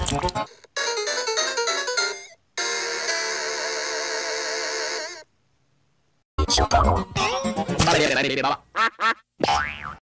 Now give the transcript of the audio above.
Ba ba ba ba ba ba.